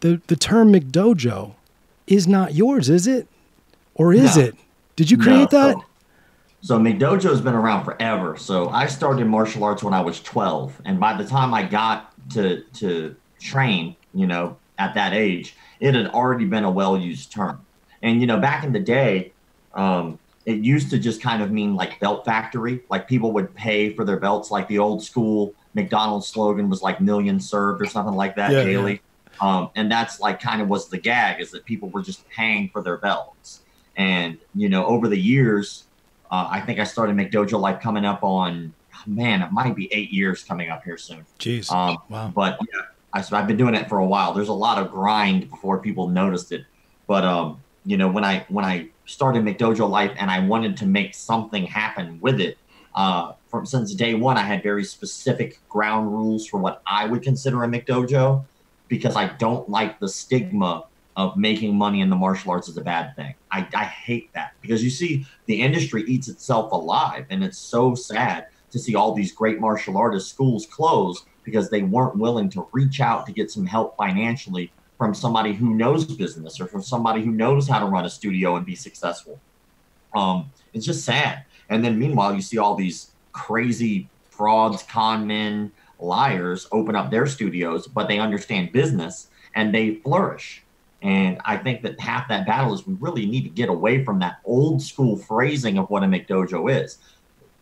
the the term McDojo is not yours, is it? Or is No. it? Did you create No, that? So, so McDojo's been around forever. So I started martial arts when I was 12, and by the time I got to to train, you know, at that age, it had already been a well-used term. And you know, back in the day, um, it used to just kind of mean like belt factory. Like people would pay for their belts, like the old school McDonald's slogan was like million served" or something like that Yeah, daily. Um, and that's like kind of was the gag is that people were just paying for their belts. And you know, over the years, uh, I think I started McDojo Life coming up on man, it might be eight years coming up here soon. Jeez. Um, wow. but yeah, I, so I've been doing it for a while. There's a lot of grind before people noticed it. But um, you know, when I when I started McDojo Life and I wanted to make something happen with it, uh, from since day one, I had very specific ground rules for what I would consider a McDojo, because I don't like the stigma of making money in the martial arts is a bad thing. I, I hate that because you see the industry eats itself alive, and it's so sad to see all these great martial artist schools close because they weren't willing to reach out to get some help financially from somebody who knows business or from somebody who knows how to run a studio and be successful. Um, it's just sad. And then meanwhile, you see all these crazy frauds, con men, liars open up their studios, but they understand business and they flourish. And I think that half that battle is we really need to get away from that old school phrasing of what a McDojo is.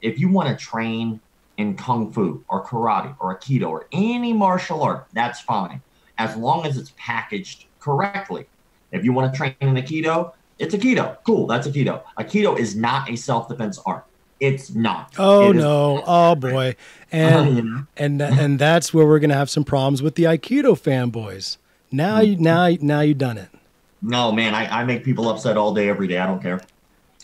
If you want to train in kung fu or karate or aikido or any martial art, that's fine, as long as it's packaged correctly. If you want to train in aikido, it's aikido. Cool, that's aikido. Aikido is not a self-defense art. It's not. Oh It is- no! Oh boy! Oh, and know? and and that's where we're gonna have some problems with the Aikido fanboys. Now you mm-hmm. now now you've done it. No, man, I, I make people upset all day, every day. I don't care.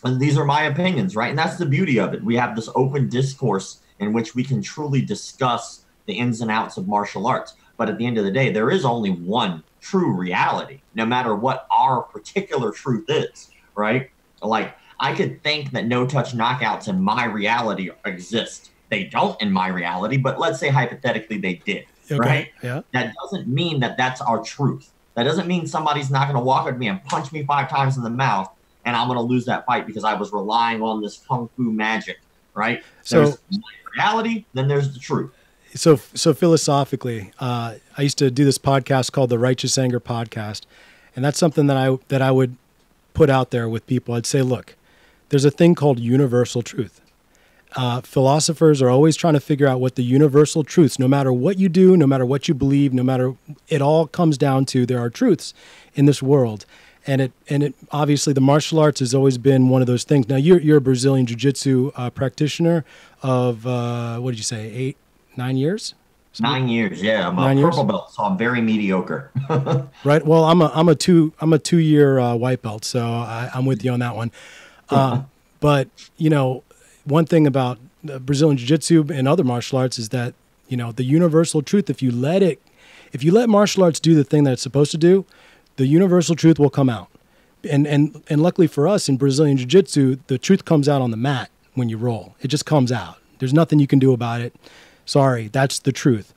And these are my opinions, right? And that's the beauty of it. We have this open discourse in which we can truly discuss the ins and outs of martial arts. But at the end of the day, there is only one true reality, no matter what our particular truth is, right? Like, I could think that no touch knockouts in my reality exist. They don't in my reality, but let's say hypothetically they did, Okay. right? Yeah. that doesn't mean that that's our truth. That doesn't mean somebody's not going to walk at me and punch me five times in the mouth and I'm going to lose that fight because I was relying on this kung fu magic, right? So- there's reality, then there's the truth. So so philosophically, uh, I used to do this podcast called the Righteous Anger Podcast, and that's something that I that I would put out there with people. I'd say, look, there's a thing called universal truth. Uh, philosophers are always trying to figure out what the universal truths, no matter what you do, no matter what you believe, no matter it all comes down to there are truths in this world. And it and it obviously the martial arts has always been one of those things. Now you're you're a Brazilian jiu-jitsu uh, practitioner of uh, what did you say eight nine years Nine years, yeah. I'm Nine a years? purple belt, so I'm very mediocre. right? Well, I'm a I'm a two I'm a two year uh, white belt, so I, I'm with you on that one. Uh, but you know, one thing about uh, Brazilian Jiu Jitsu and other martial arts is that you know the universal truth. If you let it, if you let martial arts do the thing that it's supposed to do, the universal truth will come out. And and and luckily for us in Brazilian Jiu Jitsu, the truth comes out on the mat when you roll. It just comes out. There's nothing you can do about it. Sorry, that's the truth.